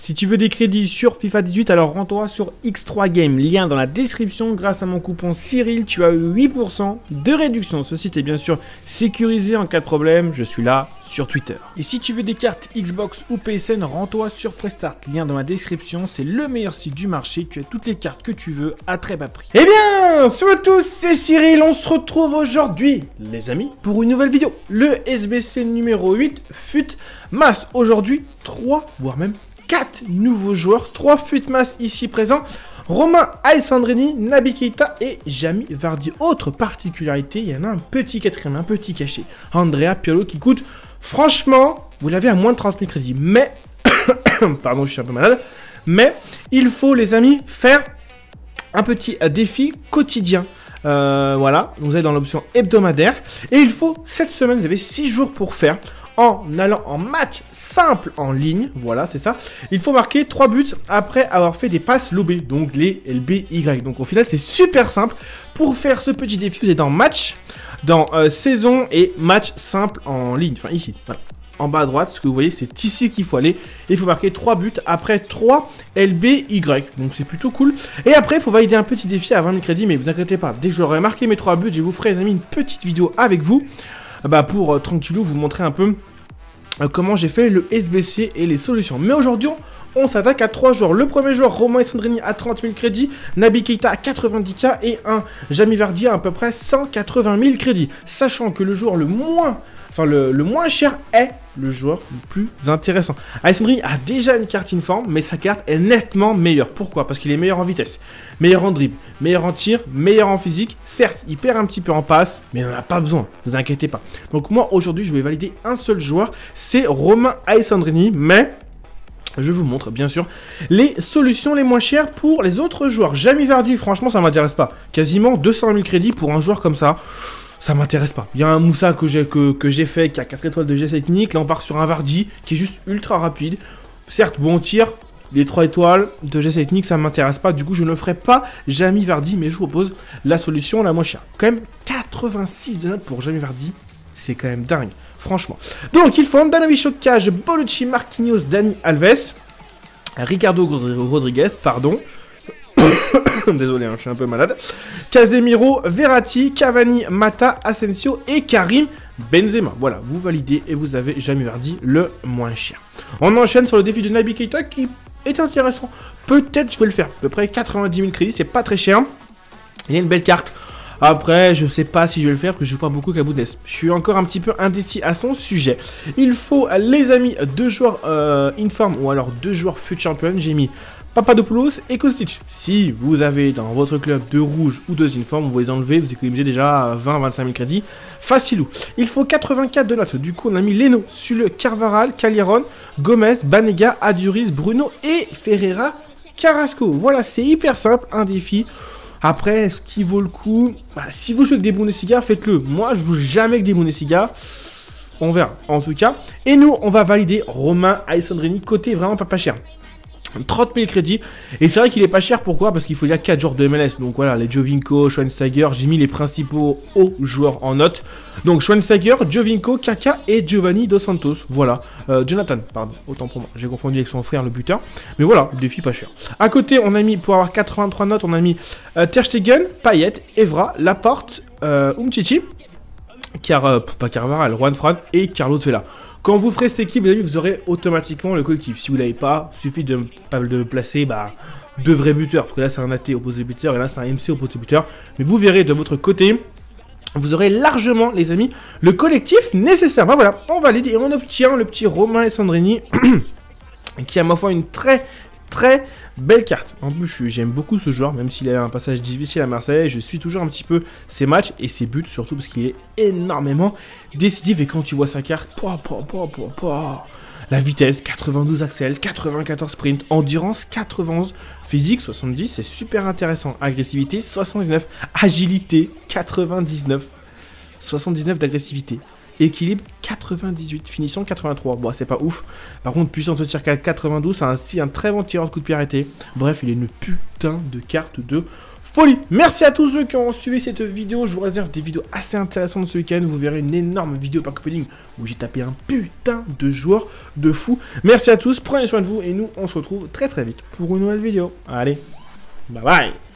Si tu veux des crédits sur FIFA 18, alors rends-toi sur X3 Game, lien dans la description. Grâce à mon coupon Cyril, tu as 8% de réduction. Ce site est bien sûr sécurisé en cas de problème. Je suis là sur Twitter. Et si tu veux des cartes Xbox ou PSN, rends-toi sur Prestart, lien dans la description. C'est le meilleur site du marché. Tu as toutes les cartes que tu veux à très bas prix. Eh bien, salut à tous, c'est Cyril. On se retrouve aujourd'hui, les amis, pour une nouvelle vidéo. Le SBC numéro 8 fut masse. Aujourd'hui, 3, voire même 4 nouveaux joueurs, 3 mass ici présents. Romain Alessandrini, Nabi Keita et Jami Vardy. Autre particularité, il y en a un petit quatrième, un petit caché. Andrea Pirlo qui coûte, franchement, vous l'avez à moins de 30 000 crédits. Mais, pardon, je suis un peu malade. Mais, il faut, les amis, faire un petit défi quotidien. Euh, voilà, vous êtes dans l'option hebdomadaire. Et il faut, cette semaine, vous avez 6 jours pour faire en allant en match simple en ligne. Voilà, c'est ça. Il faut marquer 3 buts après avoir fait des passes lobées, donc les LBY. Donc au final, c'est super simple. Pour faire ce petit défi, vous êtes dans match, dans euh, saison et match simple en ligne. Enfin, ici, En bas à droite, ce que vous voyez, c'est ici qu'il faut aller. Il faut marquer 3 buts après 3 LBY. Donc c'est plutôt cool. Et après, il faut valider un petit défi à 20 000 crédits. Mais vous inquiétez pas, dès que j'aurai marqué mes 3 buts, je vous ferai, les une petite vidéo avec vous. Bah, pour euh, tranquillou vous montrer un peu euh, comment j'ai fait le SBC et les solutions. Mais aujourd'hui, on s'attaque à trois joueurs. Le premier joueur, Romain Sandrini à 30 000 crédits, Nabi Keita à 90k et un Jamie Vardy à à peu près 180 000 crédits. Sachant que le joueur le moins enfin le, moins cher est le joueur le plus intéressant. Alessandri a déjà une carte informe, mais sa carte est nettement meilleure. Pourquoi? Parce qu'il est meilleur en vitesse, meilleur en dribble, meilleur en tir, meilleur en physique. Certes, il perd un petit peu en passe, mais il n'en a pas besoin, ne vous inquiétez pas. Donc moi, aujourd'hui, je vais valider un seul joueur, c'est Romain Alessandrini, mais... Je vous montre bien sûr les solutions les moins chères pour les autres joueurs. Jamie Vardy, franchement, ça m'intéresse pas. Quasiment 200 000 crédits pour un joueur comme ça ça m'intéresse pas. Il y a un Moussa que j'ai fait qui a 4 étoiles de geste technique. Là, on part sur un Vardy qui est juste ultra rapide. Certes, bon tir, les 3 étoiles de geste technique, ça m'intéresse pas. Du coup, je ne ferai pas Jamie Vardy, mais je vous propose la solution la moins chère. Quand même, 86 de notes pour Jamie Vardy, c'est quand même dingue, franchement. Donc, il faut Andanovic Chocage, Bolucci, Marquinhos, Dani Alves, Ricardo Rodriguez, pardon. Désolé, hein, je suis un peu malade. Casemiro, Verratti, Cavani, Mata, Asensio et Karim Benzema. Voilà, vous validez et vous avez Jamie Vardy le moins cher. On enchaîne sur le défi de Nabi Keita qui est intéressant. Peut-être je vais le faire. À peu près 90 000 crédits, c'est pas très cher. Il y a une belle carte. Après, je sais pas si je vais le faire, parce que je joue pas beaucoup Kaboudnes. Je suis encore un petit peu indécis à son sujet. Il faut, les amis, deux joueurs euh, inform ou alors deux joueurs fut champion. J'ai mis Papadopoulos et Kostic. Si vous avez dans votre club deux rouges ou deux uniformes, vous les enlevez, vous économisez déjà 20-25 000 crédits. Facilou. Il faut 84 de notes. Du coup, on a mis Leno, Sule, Carvaral, Calieron, Gomez, Banega, Aduris, Bruno et Ferreira Carrasco. Voilà, c'est hyper simple, un défi. Après, est-ce qu'il vaut le coup bah, Si vous jouez avec des Bundesliga, faites-le. Moi, je joue jamais avec des Bundesliga. On verra, en tout cas. Et nous, on va valider Romain Alessandrini, côté vraiment pas, pas cher. 30 000 crédits. Et c'est vrai qu'il est pas cher, pourquoi? Parce qu'il faut déjà 4 joueurs de MLS. Donc voilà, les Jovinko, Schweinsteiger, j'ai mis les principaux hauts joueurs en note. Donc Schweinsteiger, Jovinko, Kaka et Giovanni Dos Santos. Voilà. Euh, Jonathan, pardon, autant pour moi. J'ai confondu avec son frère, le buteur. Mais voilà, défi pas cher. À côté, on a mis, pour avoir 83 notes, on a mis euh, Terstegen, Payet, Evra, Laporte, euh, Umchichi, Car, euh, pas Juan Fran et Carlos Vela. Quand vous ferez cette équipe, vous, aurez automatiquement le collectif. Si vous l'avez pas, suffit de, de placer bah, deux vrais buteurs. Parce que là, c'est un AT opposé buteur et là, c'est un MC opposé buteur. Mais vous verrez de votre côté, vous aurez largement, les amis, le collectif nécessaire. Bah, voilà, on valide et on obtient le petit Romain et Sandrini, qui a ma foi une très très belle carte. En plus, j'aime beaucoup ce joueur, même s'il a un passage difficile à Marseille. Je suis toujours un petit peu ses matchs et ses buts, surtout parce qu'il est énormément décisif. Et quand tu vois sa carte, la vitesse, 92 axel, 94 sprint, endurance, 91, physique, 70, c'est super intéressant. Agressivité, 79, agilité, 99, 79 d'agressivité. Équilibre 98, finition 83. Bon, c'est pas ouf. Par contre, puissance de tir 92, c'est ainsi un très bon tireur de coup de pied arrêté. Bref, il est une putain de carte de folie. Merci à tous ceux qui ont suivi cette vidéo. Je vous réserve des vidéos assez intéressantes ce week-end. Vous verrez une énorme vidéo pack opening où j'ai tapé un putain de joueurs de fou. Merci à tous, prenez soin de vous et nous on se retrouve très très vite pour une nouvelle vidéo. Allez, bye bye